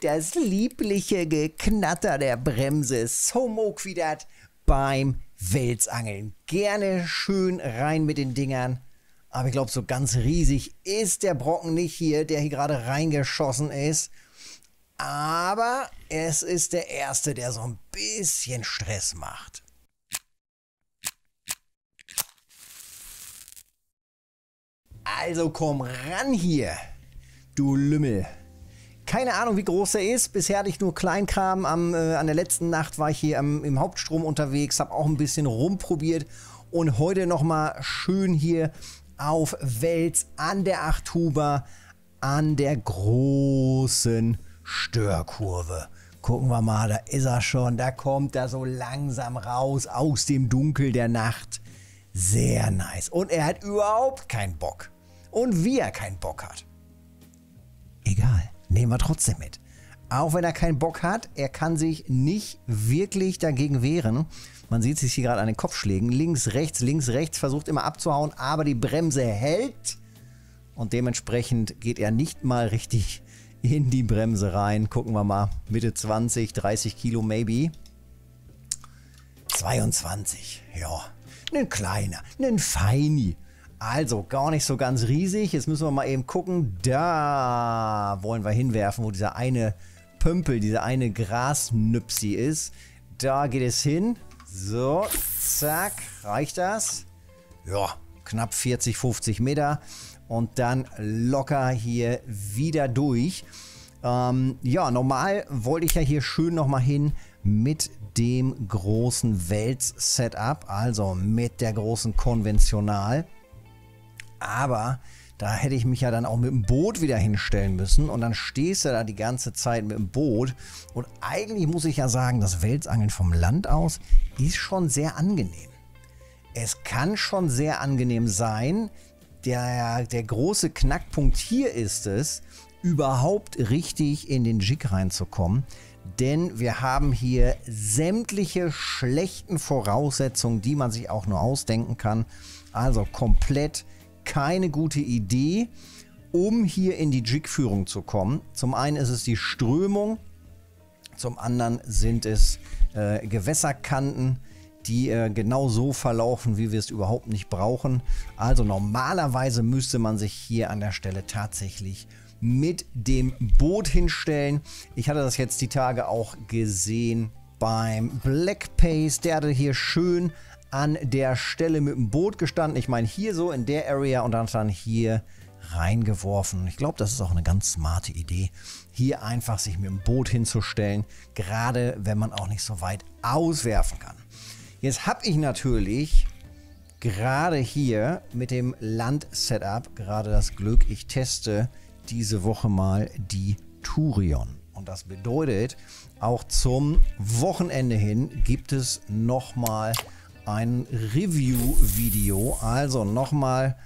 das liebliche Geknatter der Bremse. So das beim Welsangeln. Gerne schön rein mit den Dingern. Aber ich glaube, so ganz riesig ist der Brocken nicht hier, der hier gerade reingeschossen ist. Aber es ist der erste, der so ein bisschen Stress macht. Also komm ran hier, du Lümmel. Keine Ahnung, wie groß er ist. Bisher hatte ich nur Kleinkram. Am, äh, an der letzten Nacht war ich hier am, im Hauptstrom unterwegs, habe auch ein bisschen rumprobiert und heute nochmal schön hier auf Wels an der Achthuber an der großen Störkurve. Gucken wir mal, da ist er schon. Da kommt er so langsam raus aus dem Dunkel der Nacht. Sehr nice. Und er hat überhaupt keinen Bock. Und wie er keinen Bock hat. Egal nehmen wir trotzdem mit. Auch wenn er keinen Bock hat, er kann sich nicht wirklich dagegen wehren. Man sieht sich hier gerade an den Kopfschlägen. Links, rechts, links, rechts, versucht immer abzuhauen, aber die Bremse hält. Und dementsprechend geht er nicht mal richtig in die Bremse rein. Gucken wir mal. Mitte 20, 30 Kilo maybe. 22, ja. Ein kleiner, ein Feini. Also, gar nicht so ganz riesig. Jetzt müssen wir mal eben gucken. Da wollen wir hinwerfen, wo dieser eine Pömpel, dieser eine Grasnüpsi ist. Da geht es hin. So, zack, reicht das? Ja, knapp 40, 50 Meter. Und dann locker hier wieder durch. Ähm, ja, normal wollte ich ja hier schön nochmal hin mit dem großen Wels-Setup, also mit der großen Konventional. Aber da hätte ich mich ja dann auch mit dem Boot wieder hinstellen müssen und dann stehst du da die ganze Zeit mit dem Boot und eigentlich muss ich ja sagen, das Welsangeln vom Land aus ist schon sehr angenehm. Es kann schon sehr angenehm sein. Der, der große Knackpunkt hier ist es, überhaupt richtig in den Jig reinzukommen. Denn wir haben hier sämtliche schlechten Voraussetzungen, die man sich auch nur ausdenken kann. Also komplett keine gute Idee, um hier in die Jig-Führung zu kommen. Zum einen ist es die Strömung, zum anderen sind es äh, Gewässerkanten, die äh, genau so verlaufen, wie wir es überhaupt nicht brauchen. Also normalerweise müsste man sich hier an der Stelle tatsächlich mit dem Boot hinstellen. Ich hatte das jetzt die Tage auch gesehen beim Black Pace. Der hatte hier schön an der Stelle mit dem Boot gestanden. Ich meine hier so in der Area und dann hier reingeworfen. Ich glaube, das ist auch eine ganz smarte Idee, hier einfach sich mit dem Boot hinzustellen, gerade wenn man auch nicht so weit auswerfen kann. Jetzt habe ich natürlich gerade hier mit dem Land-Setup gerade das Glück, ich teste diese Woche mal die Turion. Und das bedeutet, auch zum Wochenende hin gibt es nochmal ein Review-Video. Also nochmal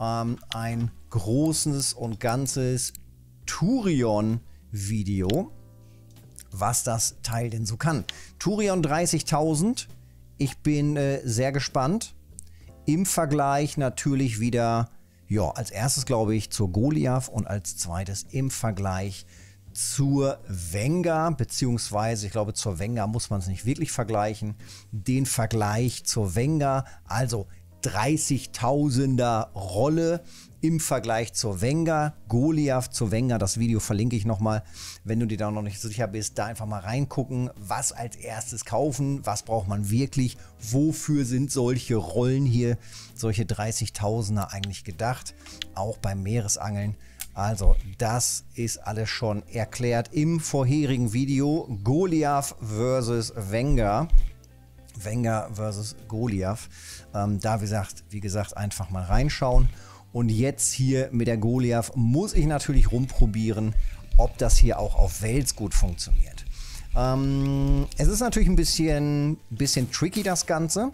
ähm, ein großes und ganzes Turion-Video, was das Teil denn so kann. Turion 30.000. Ich bin äh, sehr gespannt. Im Vergleich natürlich wieder, ja, als erstes glaube ich zur Goliath und als zweites im Vergleich zur Wenger, beziehungsweise ich glaube, zur Wenger muss man es nicht wirklich vergleichen. Den Vergleich zur Wenger, also 30.000er Rolle im Vergleich zur Wenger, Goliath zur Wenger. Das Video verlinke ich nochmal, wenn du dir da noch nicht sicher bist. Da einfach mal reingucken, was als erstes kaufen, was braucht man wirklich, wofür sind solche Rollen hier, solche 30.000er eigentlich gedacht, auch beim Meeresangeln. Also, das ist alles schon erklärt im vorherigen Video. Goliath versus Wenger. Wenger versus Goliath. Ähm, da, wie gesagt, wie gesagt, einfach mal reinschauen. Und jetzt hier mit der Goliath muss ich natürlich rumprobieren, ob das hier auch auf Wels gut funktioniert. Ähm, es ist natürlich ein bisschen, bisschen tricky, das Ganze.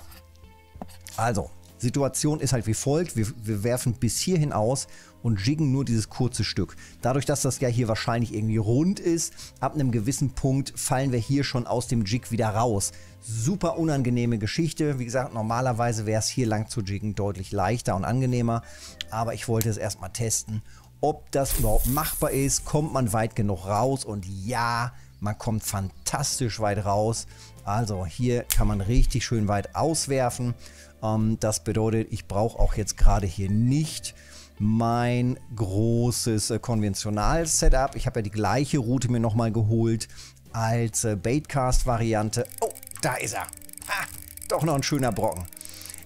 Also, Situation ist halt wie folgt. Wir, wir werfen bis hierhin aus und jiggen nur dieses kurze Stück. Dadurch, dass das ja hier wahrscheinlich irgendwie rund ist, ab einem gewissen Punkt fallen wir hier schon aus dem Jig wieder raus. Super unangenehme Geschichte. Wie gesagt, normalerweise wäre es hier lang zu jiggen deutlich leichter und angenehmer. Aber ich wollte es erstmal testen, ob das überhaupt machbar ist. Kommt man weit genug raus? Und ja, man kommt fantastisch weit raus. Also hier kann man richtig schön weit auswerfen. Ähm, das bedeutet, ich brauche auch jetzt gerade hier nicht mein großes äh, Konventional-Setup. Ich habe ja die gleiche Route mir nochmal geholt als äh, Baitcast-Variante. Oh, da ist er. Ha, doch noch ein schöner Brocken.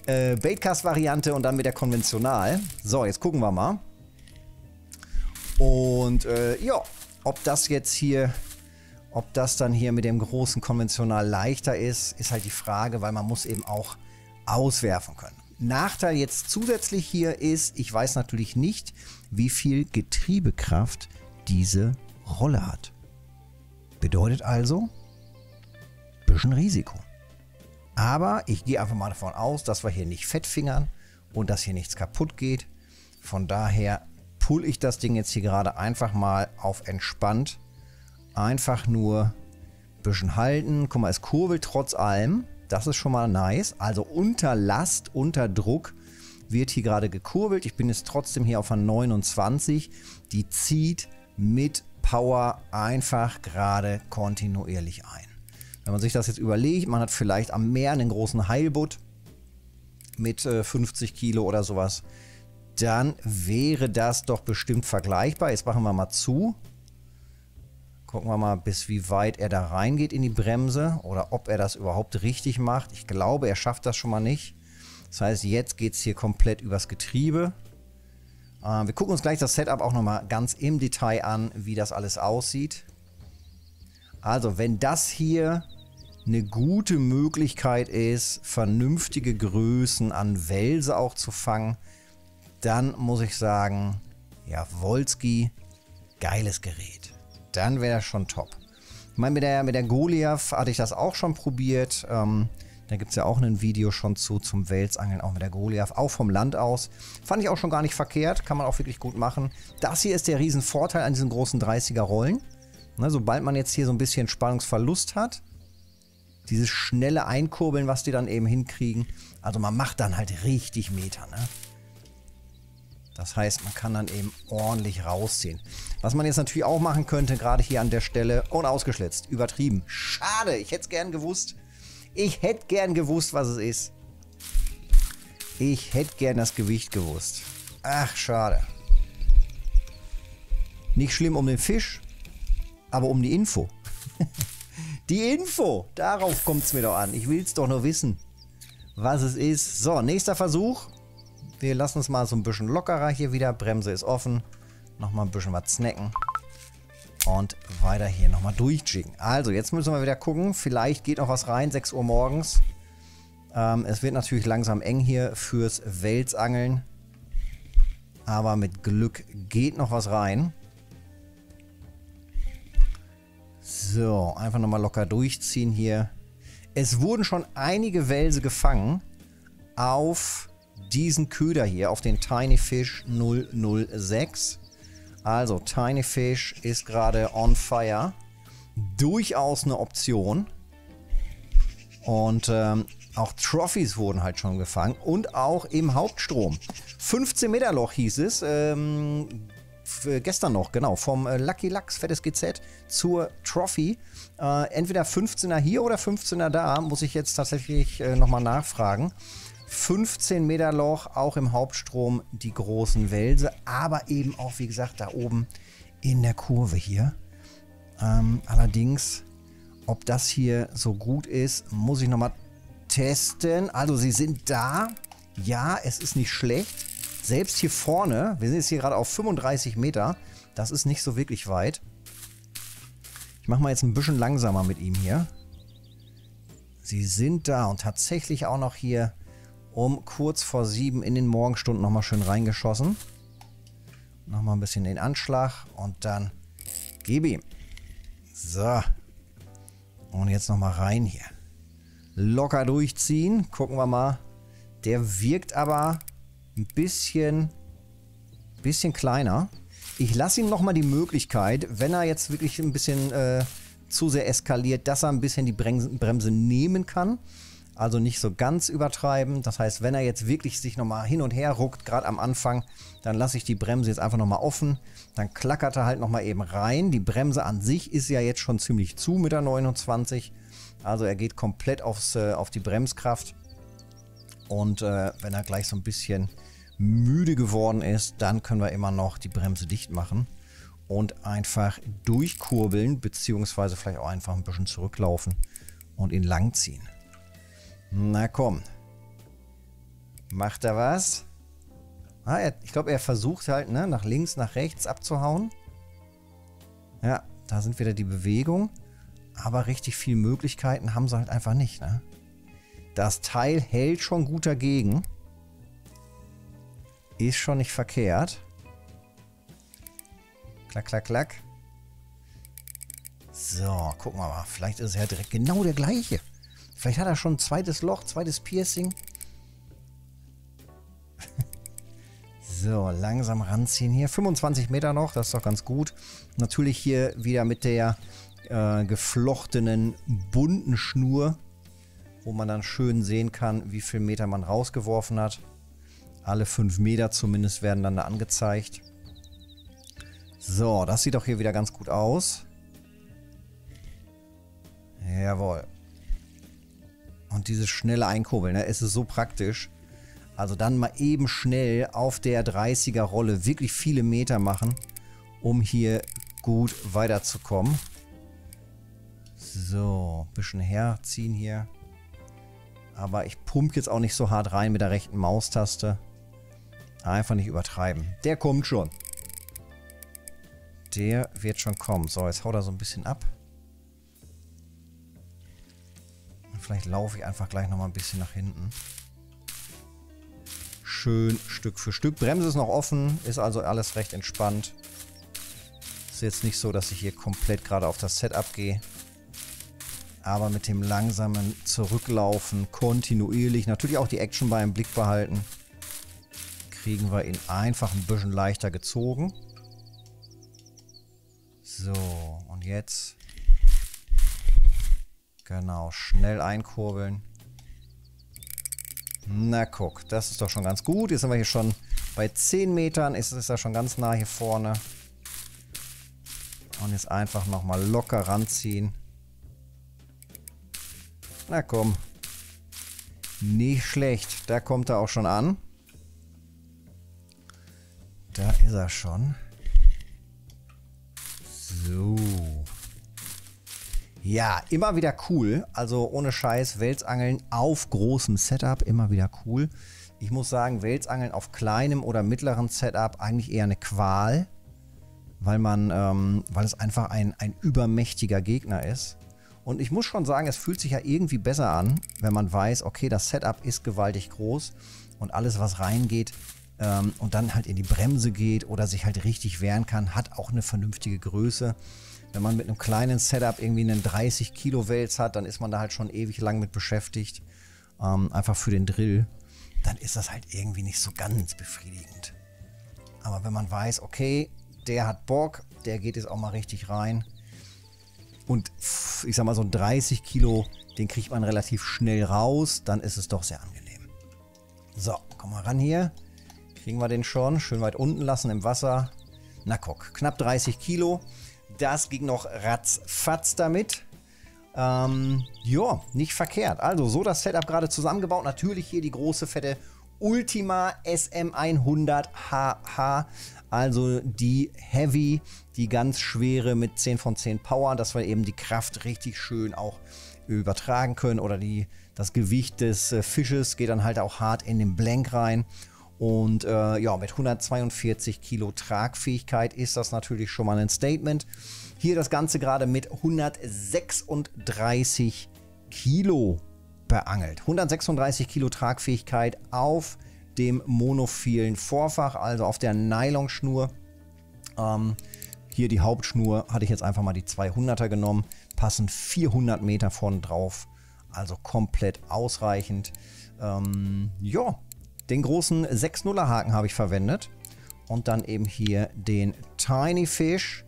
Äh, Baitcast-Variante und dann mit der Konventional. So, jetzt gucken wir mal. Und äh, ja, ob das jetzt hier, ob das dann hier mit dem großen Konventional leichter ist, ist halt die Frage, weil man muss eben auch auswerfen können. Nachteil jetzt zusätzlich hier ist, ich weiß natürlich nicht, wie viel Getriebekraft diese Rolle hat. Bedeutet also, bisschen Risiko. Aber ich gehe einfach mal davon aus, dass wir hier nicht fettfingern und dass hier nichts kaputt geht. Von daher pull ich das Ding jetzt hier gerade einfach mal auf entspannt. Einfach nur ein bisschen halten. Guck mal, es kurbelt trotz allem. Das ist schon mal nice. Also unter Last, unter Druck wird hier gerade gekurbelt. Ich bin jetzt trotzdem hier auf einer 29. Die zieht mit Power einfach gerade kontinuierlich ein. Wenn man sich das jetzt überlegt, man hat vielleicht am Meer einen großen Heilbutt mit äh, 50 Kilo oder sowas, dann wäre das doch bestimmt vergleichbar. Jetzt machen wir mal zu. Gucken wir mal, bis wie weit er da reingeht in die Bremse oder ob er das überhaupt richtig macht. Ich glaube, er schafft das schon mal nicht. Das heißt, jetzt geht es hier komplett übers Getriebe. Äh, wir gucken uns gleich das Setup auch nochmal ganz im Detail an, wie das alles aussieht. Also, wenn das hier eine gute Möglichkeit ist, vernünftige Größen an Welse auch zu fangen, dann muss ich sagen, ja, Wolski, geiles Gerät dann wäre das schon top. Ich meine, mit der, mit der Goliath hatte ich das auch schon probiert. Ähm, da gibt es ja auch ein Video schon zu, zum Welsangeln, auch mit der Goliath, auch vom Land aus. Fand ich auch schon gar nicht verkehrt, kann man auch wirklich gut machen. Das hier ist der Riesenvorteil an diesen großen 30er Rollen. Ne, sobald man jetzt hier so ein bisschen Spannungsverlust hat, dieses schnelle Einkurbeln, was die dann eben hinkriegen. Also man macht dann halt richtig Meter, ne? Das heißt, man kann dann eben ordentlich rausziehen. Was man jetzt natürlich auch machen könnte, gerade hier an der Stelle, unausgeschlitzt, übertrieben. Schade, ich hätte es gern gewusst. Ich hätte gern gewusst, was es ist. Ich hätte gern das Gewicht gewusst. Ach, schade. Nicht schlimm um den Fisch, aber um die Info. die Info, darauf kommt es mir doch an. Ich will es doch nur wissen, was es ist. So, nächster Versuch. Wir lassen es mal so ein bisschen lockerer hier wieder. Bremse ist offen. Nochmal ein bisschen was snacken. Und weiter hier nochmal durchjiggen. Also, jetzt müssen wir wieder gucken. Vielleicht geht noch was rein. 6 Uhr morgens. Ähm, es wird natürlich langsam eng hier fürs Welsangeln. Aber mit Glück geht noch was rein. So, einfach nochmal locker durchziehen hier. Es wurden schon einige Wälse gefangen auf diesen Köder hier auf den Tiny Fish 006. Also Tiny Fish ist gerade on fire. Durchaus eine Option. Und ähm, auch Trophies wurden halt schon gefangen. Und auch im Hauptstrom. 15 Meter Loch hieß es. Ähm, gestern noch, genau. Vom äh, Lucky Lux, fettes GZ, zur Trophy. Äh, entweder 15er hier oder 15er da. Muss ich jetzt tatsächlich äh, nochmal nachfragen. 15 Meter Loch, auch im Hauptstrom die großen Wälse, aber eben auch, wie gesagt, da oben in der Kurve hier. Ähm, allerdings, ob das hier so gut ist, muss ich nochmal testen. Also sie sind da. Ja, es ist nicht schlecht. Selbst hier vorne, wir sind jetzt hier gerade auf 35 Meter, das ist nicht so wirklich weit. Ich mache mal jetzt ein bisschen langsamer mit ihm hier. Sie sind da und tatsächlich auch noch hier um kurz vor sieben in den Morgenstunden nochmal schön reingeschossen. Nochmal ein bisschen den Anschlag und dann gib ihm. So. Und jetzt nochmal rein hier. Locker durchziehen. Gucken wir mal. Der wirkt aber ein bisschen, bisschen kleiner. Ich lasse ihm nochmal die Möglichkeit, wenn er jetzt wirklich ein bisschen äh, zu sehr eskaliert, dass er ein bisschen die Bremse, Bremse nehmen kann. Also nicht so ganz übertreiben. Das heißt, wenn er jetzt wirklich sich nochmal hin und her ruckt, gerade am Anfang, dann lasse ich die Bremse jetzt einfach nochmal offen. Dann klackert er halt nochmal eben rein. Die Bremse an sich ist ja jetzt schon ziemlich zu mit der 29. Also er geht komplett aufs, äh, auf die Bremskraft. Und äh, wenn er gleich so ein bisschen müde geworden ist, dann können wir immer noch die Bremse dicht machen und einfach durchkurbeln, beziehungsweise vielleicht auch einfach ein bisschen zurücklaufen und ihn langziehen. Na komm. Macht er was? Ah, er, ich glaube, er versucht halt, ne, nach links, nach rechts abzuhauen. Ja, da sind wieder die Bewegungen. Aber richtig viele Möglichkeiten haben sie halt einfach nicht, ne? Das Teil hält schon gut dagegen. Ist schon nicht verkehrt. Klack, klack, klack. So, gucken wir mal. Vielleicht ist es ja direkt genau der gleiche. Vielleicht hat er schon ein zweites Loch, zweites Piercing. so, langsam ranziehen hier. 25 Meter noch, das ist doch ganz gut. Natürlich hier wieder mit der äh, geflochtenen bunten Schnur, wo man dann schön sehen kann, wie viel Meter man rausgeworfen hat. Alle 5 Meter zumindest werden dann da angezeigt. So, das sieht doch hier wieder ganz gut aus. Jawohl. Und dieses schnelle Einkurbeln, ne, es ist so praktisch. Also dann mal eben schnell auf der 30er Rolle wirklich viele Meter machen, um hier gut weiterzukommen. So, ein bisschen herziehen hier. Aber ich pumpe jetzt auch nicht so hart rein mit der rechten Maustaste. Einfach nicht übertreiben. Der kommt schon. Der wird schon kommen. So, jetzt haut er so ein bisschen ab. Vielleicht laufe ich einfach gleich nochmal ein bisschen nach hinten. Schön Stück für Stück. Bremse ist noch offen, ist also alles recht entspannt. Ist jetzt nicht so, dass ich hier komplett gerade auf das Setup gehe. Aber mit dem langsamen Zurücklaufen kontinuierlich, natürlich auch die Action bei im Blick behalten, kriegen wir ihn einfach ein bisschen leichter gezogen. So, und jetzt Genau, schnell einkurbeln. Na guck, das ist doch schon ganz gut. Jetzt sind wir hier schon bei 10 Metern. Ist es ja schon ganz nah hier vorne. Und jetzt einfach nochmal locker ranziehen. Na komm. Nicht schlecht. Da kommt er auch schon an. Da ist er schon. So. Ja, immer wieder cool. Also ohne Scheiß, Welsangeln auf großem Setup, immer wieder cool. Ich muss sagen, Welsangeln auf kleinem oder mittleren Setup eigentlich eher eine Qual, weil man, ähm, weil es einfach ein, ein übermächtiger Gegner ist. Und ich muss schon sagen, es fühlt sich ja irgendwie besser an, wenn man weiß, okay, das Setup ist gewaltig groß und alles, was reingeht ähm, und dann halt in die Bremse geht oder sich halt richtig wehren kann, hat auch eine vernünftige Größe. Wenn man mit einem kleinen Setup irgendwie einen 30 Kilo Wels hat, dann ist man da halt schon ewig lang mit beschäftigt. Ähm, einfach für den Drill. Dann ist das halt irgendwie nicht so ganz befriedigend. Aber wenn man weiß, okay, der hat Bock, der geht jetzt auch mal richtig rein. Und ich sag mal, so ein 30 Kilo, den kriegt man relativ schnell raus. Dann ist es doch sehr angenehm. So, komm mal ran hier. Kriegen wir den schon. Schön weit unten lassen im Wasser. Na guck, knapp 30 Kilo. Das ging noch ratzfatz damit. Ähm, ja, nicht verkehrt. Also so das Setup gerade zusammengebaut. Natürlich hier die große, fette Ultima SM100HH. Also die Heavy, die ganz schwere mit 10 von 10 Power, dass wir eben die Kraft richtig schön auch übertragen können. Oder die, das Gewicht des äh, Fisches geht dann halt auch hart in den Blank rein. Und äh, ja, mit 142 Kilo Tragfähigkeit ist das natürlich schon mal ein Statement. Hier das Ganze gerade mit 136 Kilo beangelt. 136 Kilo Tragfähigkeit auf dem monophilen Vorfach, also auf der Nylonschnur. Ähm, hier die Hauptschnur hatte ich jetzt einfach mal die 200er genommen. Passen 400 Meter vorne drauf. Also komplett ausreichend. Ähm, ja, den großen 6-0er Haken habe ich verwendet. Und dann eben hier den Tiny Fish.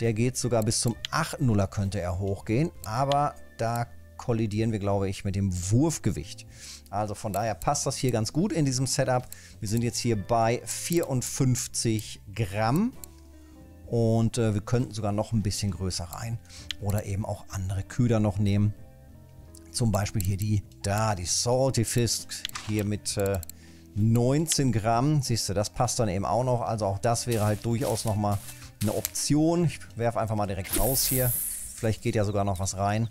Der geht sogar bis zum 8-0er könnte er hochgehen. Aber da kollidieren wir, glaube ich, mit dem Wurfgewicht. Also von daher passt das hier ganz gut in diesem Setup. Wir sind jetzt hier bei 54 Gramm. Und äh, wir könnten sogar noch ein bisschen größer rein. Oder eben auch andere Köder noch nehmen. Zum Beispiel hier die, da, die Salty Fist. Hier mit äh, 19 Gramm. Siehst du, das passt dann eben auch noch. Also auch das wäre halt durchaus nochmal eine Option. Ich werfe einfach mal direkt raus hier. Vielleicht geht ja sogar noch was rein.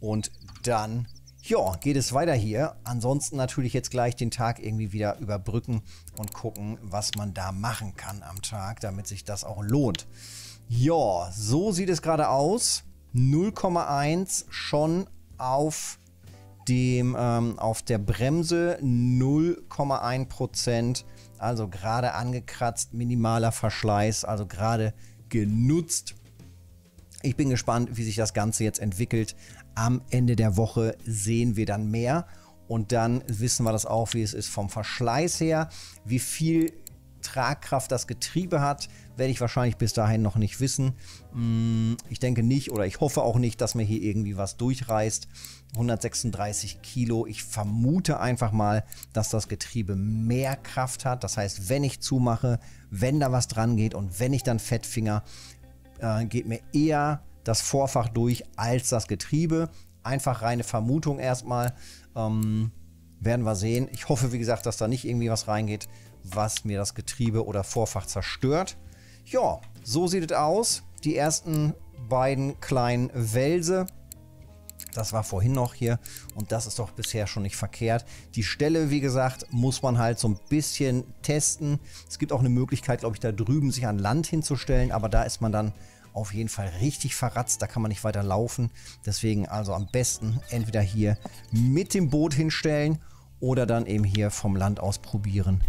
Und dann, ja, geht es weiter hier. Ansonsten natürlich jetzt gleich den Tag irgendwie wieder überbrücken und gucken, was man da machen kann am Tag, damit sich das auch lohnt. Ja, so sieht es gerade aus. 0,1 schon auf dem ähm, auf der Bremse 0,1 Prozent, also gerade angekratzt, minimaler Verschleiß, also gerade genutzt. Ich bin gespannt, wie sich das Ganze jetzt entwickelt. Am Ende der Woche sehen wir dann mehr und dann wissen wir das auch, wie es ist vom Verschleiß her, wie viel Tragkraft das Getriebe hat, werde ich wahrscheinlich bis dahin noch nicht wissen. Mm, ich denke nicht oder ich hoffe auch nicht, dass mir hier irgendwie was durchreißt. 136 Kilo. Ich vermute einfach mal, dass das Getriebe mehr Kraft hat. Das heißt, wenn ich zumache, wenn da was dran geht und wenn ich dann Fettfinger, äh, geht mir eher das Vorfach durch als das Getriebe. Einfach reine Vermutung erstmal. Ähm, werden wir sehen. Ich hoffe, wie gesagt, dass da nicht irgendwie was reingeht, was mir das Getriebe oder Vorfach zerstört. Ja, so sieht es aus. Die ersten beiden kleinen Wälse. Das war vorhin noch hier und das ist doch bisher schon nicht verkehrt. Die Stelle, wie gesagt, muss man halt so ein bisschen testen. Es gibt auch eine Möglichkeit, glaube ich, da drüben sich an Land hinzustellen, aber da ist man dann auf jeden Fall richtig verratzt. Da kann man nicht weiter laufen. Deswegen also am besten entweder hier mit dem Boot hinstellen oder dann eben hier vom Land aus probieren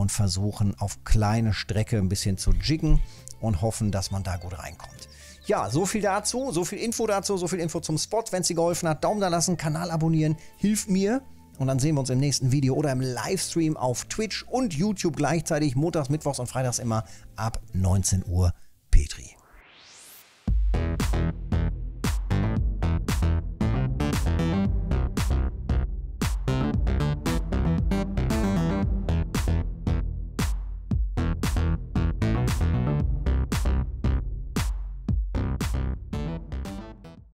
und versuchen auf kleine Strecke ein bisschen zu jiggen und hoffen, dass man da gut reinkommt. Ja, so viel dazu, so viel Info dazu, so viel Info zum Spot. Wenn es dir geholfen hat, Daumen da lassen, Kanal abonnieren, hilft mir. Und dann sehen wir uns im nächsten Video oder im Livestream auf Twitch und YouTube gleichzeitig, montags, mittwochs und freitags immer ab 19 Uhr. Petri.